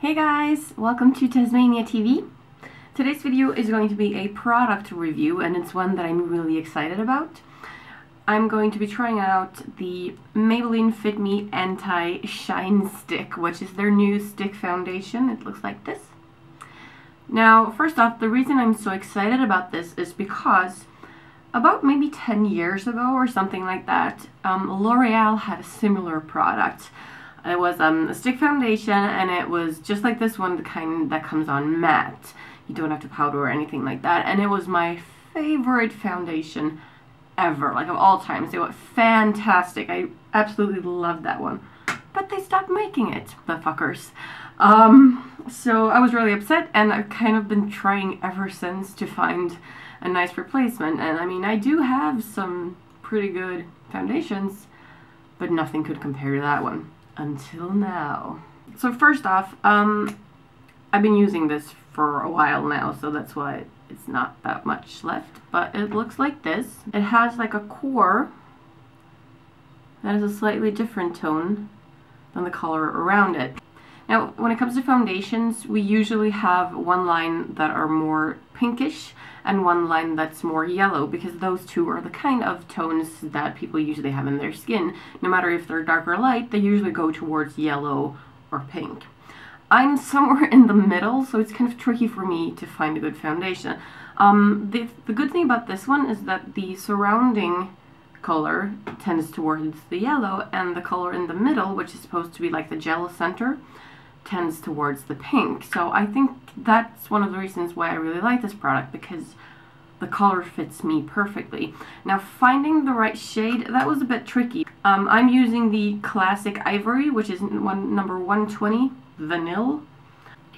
Hey guys, welcome to TezMania TV. Today's video is going to be a product review and it's one that I'm really excited about. I'm going to be trying out the Maybelline Fit Me Anti-Shine Stick, which is their new stick foundation. It looks like this. Now, first off, the reason I'm so excited about this is because about maybe 10 years ago or something like that, um, L'Oreal had a similar product. It was um, a stick foundation and it was just like this one, the kind that comes on matte. You don't have to powder or anything like that. And it was my favorite foundation ever, like of all times. It was fantastic. I absolutely loved that one. But they stopped making it, the fuckers. Um, so I was really upset and I've kind of been trying ever since to find a nice replacement. And I mean, I do have some pretty good foundations, but nothing could compare to that one until now. So first off, um, I've been using this for a while now, so that's why it's not that much left. But it looks like this. It has like a core that is a slightly different tone than the color around it. Now, when it comes to foundations, we usually have one line that are more pinkish and one line that's more yellow because those two are the kind of tones that people usually have in their skin. No matter if they're dark or light, they usually go towards yellow or pink. I'm somewhere in the middle, so it's kind of tricky for me to find a good foundation. Um, the, the good thing about this one is that the surrounding color tends towards the yellow and the color in the middle, which is supposed to be like the gel center, tends towards the pink. So I think that's one of the reasons why I really like this product because the color fits me perfectly. Now finding the right shade, that was a bit tricky. Um, I'm using the Classic Ivory, which is one number 120 Vanilla.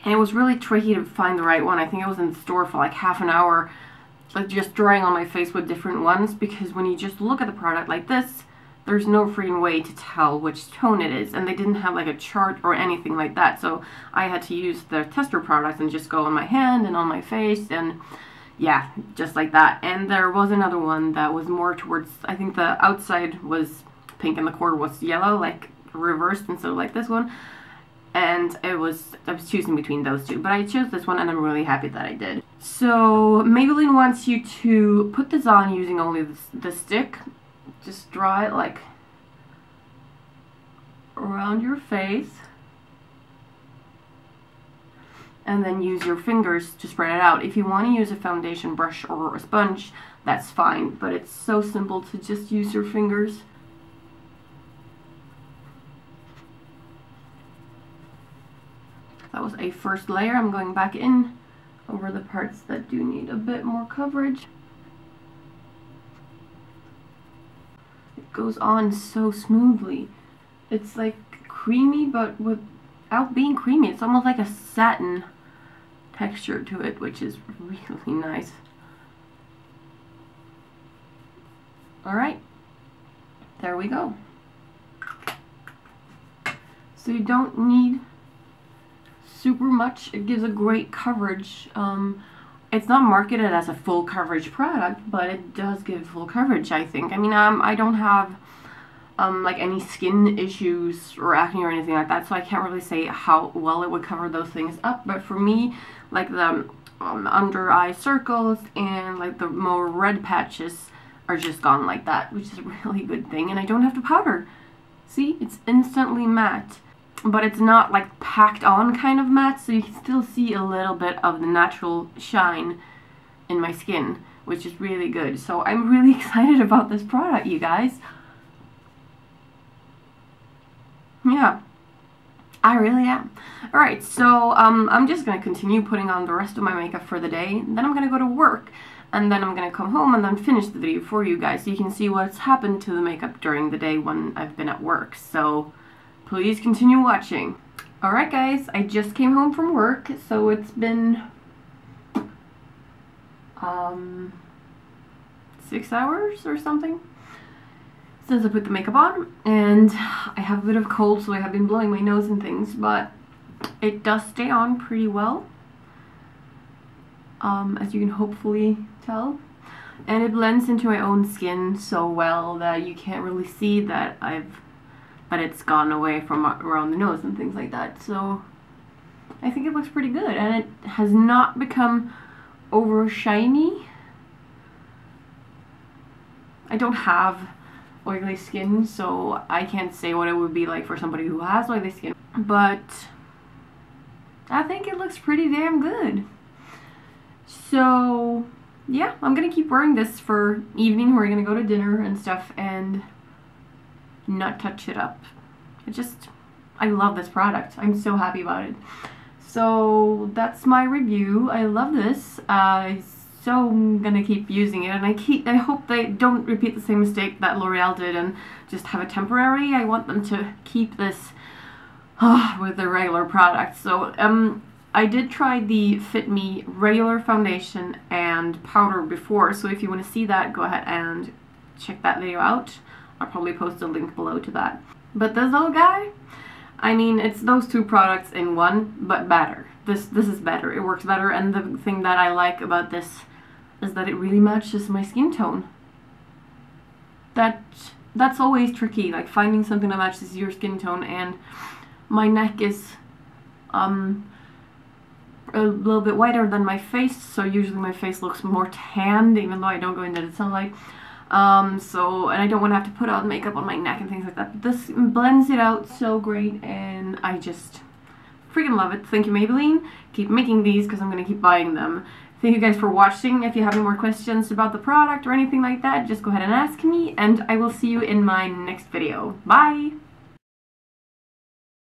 And it was really tricky to find the right one. I think I was in the store for like half an hour like just drawing on my face with different ones because when you just look at the product like this, there's no freaking way to tell which tone it is and they didn't have like a chart or anything like that so I had to use the tester products and just go on my hand and on my face and yeah just like that. And there was another one that was more towards I think the outside was pink and the core was yellow like reversed instead of like this one. And it was I was choosing between those two but I chose this one and I'm really happy that I did. So Maybelline wants you to put this on using only the, the stick just draw it like around your face and then use your fingers to spread it out. If you want to use a foundation brush or a sponge, that's fine, but it's so simple to just use your fingers. That was a first layer. I'm going back in over the parts that do need a bit more coverage. Goes on so smoothly. It's like creamy, but without being creamy. It's almost like a satin texture to it, which is really nice. Alright, there we go. So you don't need super much. It gives a great coverage. Um, it's not marketed as a full coverage product, but it does give full coverage, I think. I mean, um, I don't have um, like any skin issues or acne or anything like that, so I can't really say how well it would cover those things up. But for me, like the um, under eye circles and like the more red patches are just gone like that, which is a really good thing. And I don't have to powder. See, it's instantly matte but it's not like packed on kind of matte so you can still see a little bit of the natural shine in my skin which is really good. So I'm really excited about this product you guys. Yeah. I really am. Alright so um, I'm just gonna continue putting on the rest of my makeup for the day. Then I'm gonna go to work and then I'm gonna come home and then finish the video for you guys so you can see what's happened to the makeup during the day when I've been at work. So please continue watching. Alright guys, I just came home from work, so it's been um, six hours or something since I put the makeup on, and I have a bit of cold, so I have been blowing my nose and things, but it does stay on pretty well, um, as you can hopefully tell. And it blends into my own skin so well that you can't really see that I've but it's gone away from around the nose and things like that. So I think it looks pretty good and it has not become over shiny. I don't have oily skin so I can't say what it would be like for somebody who has oily skin but I think it looks pretty damn good. So yeah, I'm gonna keep wearing this for evening. We're gonna go to dinner and stuff and not touch it up. It just, I love this product. I'm so happy about it. So that's my review. I love this. Uh, so I'm gonna keep using it and I keep I hope they don't repeat the same mistake that L'Oreal did and just have a temporary. I want them to keep this uh, with the regular product. So um I did try the Fit Me regular foundation and powder before, so if you want to see that, go ahead and check that video out. I'll probably post a link below to that. But this little guy, I mean, it's those two products in one, but better. This this is better. It works better, and the thing that I like about this is that it really matches my skin tone. That that's always tricky, like finding something that matches your skin tone, and my neck is um a little bit whiter than my face, so usually my face looks more tanned, even though I don't go into the sunlight. Um, so, and I don't want to have to put on makeup on my neck and things like that. But this blends it out so great, and I just freaking love it. Thank you, Maybelline. Keep making these because I'm going to keep buying them. Thank you guys for watching. If you have any more questions about the product or anything like that, just go ahead and ask me, and I will see you in my next video. Bye!